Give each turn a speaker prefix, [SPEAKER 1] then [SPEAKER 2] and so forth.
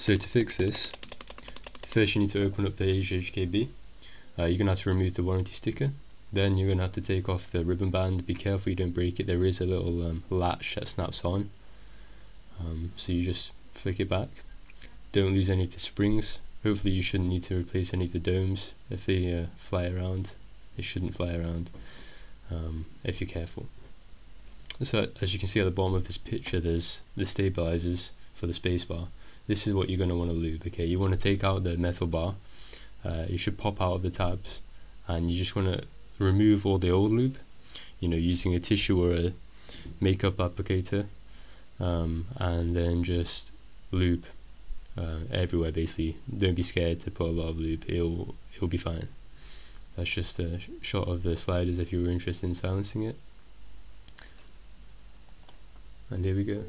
[SPEAKER 1] So to fix this, first you need to open up the HHKB. Uh, you're going to have to remove the warranty sticker. Then you're going to have to take off the ribbon band. Be careful you don't break it. There is a little um, latch that snaps on. Um, so you just flick it back. Don't lose any of the springs. Hopefully you shouldn't need to replace any of the domes if they uh, fly around. They shouldn't fly around um, if you're careful. So as you can see at the bottom of this picture there's the stabilizers for the spacebar this is what you're going to want to lube okay? You want to take out the metal bar uh, you should pop out of the tabs and you just want to remove all the old lube you know using a tissue or a makeup applicator um, and then just lube uh, everywhere basically. Don't be scared to put a lot of lube it'll it'll be fine. That's just a sh shot of the sliders if you were interested in silencing it. And here we go